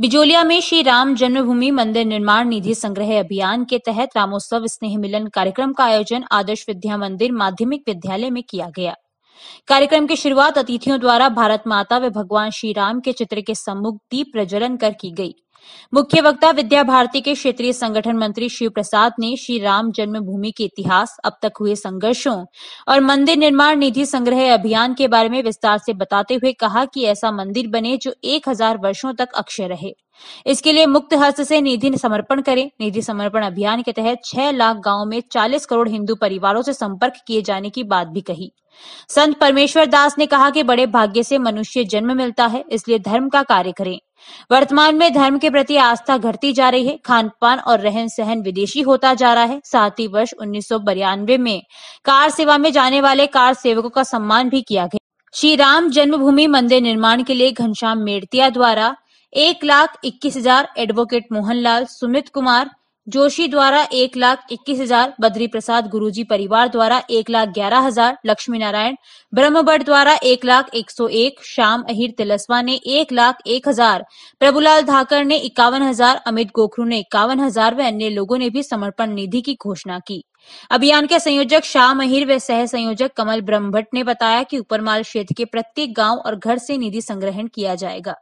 बिजोलिया में श्री राम जन्मभूमि मंदिर निर्माण निधि संग्रह अभियान के तहत रामोत्सव, स्नेह मिलन कार्यक्रम का आयोजन आदर्श विद्या मंदिर माध्यमिक विद्यालय में किया गया। कार्यक्रम की शुरुआत अतिथियों द्वारा भारत माता व भगवान श्री राम के चित्र के सम्मुख दीप प्रज्वलन कर की गई। मुख्य वक्ता विद्या भारती के क्षेत्रीय संगठन मंत्री शिव प्रसाद ने श्री राम जन्मभूमि के इतिहास, अब तक हुए संघर्षों और मंदिर निर्माण निधि संग्रह अभियान के बारे में विस्तार से बताते हुए कहा कि ऐसा मंदिर बने जो एक हज़ार वर्षो तक अक्षय रहे। इसके लिए मुक्त हस्त से निधि समर्पण करें। निधि समर्पण अभियान के तहत छह लाख गाँव में 40 करोड़ हिंदू परिवारों से संपर्क किए जाने की बात भी कही। संत परमेश्वर दास ने कहा कि बड़े भाग्य से मनुष्य जन्म मिलता है, इसलिए धर्म का कार्य करें। वर्तमान में धर्म के प्रति आस्था घटती जा रही है। खान पान और रहन सहन विदेशी होता जा रहा है। साथ ही वर्ष उन्नीस में कार सेवा में जाने वाले कार सेवकों का सम्मान भी किया गया। श्री राम जन्मभूमि मंदिर निर्माण के लिए घनश्याम मेड़तिया द्वारा एक लाख इक्कीस हज़ार एडवोकेट मोहनलाल, सुमित कुमार जोशी द्वारा एक लाख इक्कीस हज़ार बद्री प्रसाद गुरुजी परिवार द्वारा एक लाख ग्यारह हज़ार लक्ष्मी नारायण ब्रह्मभट्ट द्वारा एक लाख एक सौ एक, श्याम अहिर तिलस्वा ने एक लाख एक हज़ार, प्रभुलाल धाकर ने इक्यावन हज़ार, अमित गोखरू ने इक्यावन हज़ार व अन्य लोगों ने भी समर्पण निधि की घोषणा की। अभियान के संयोजक शाह अहिर व सह संयोजक कमल ब्रह्मभट्ट ने बताया कि उपरमाल क्षेत्र के प्रत्येक गाँव और घर से निधि संग्रहण किया जाएगा।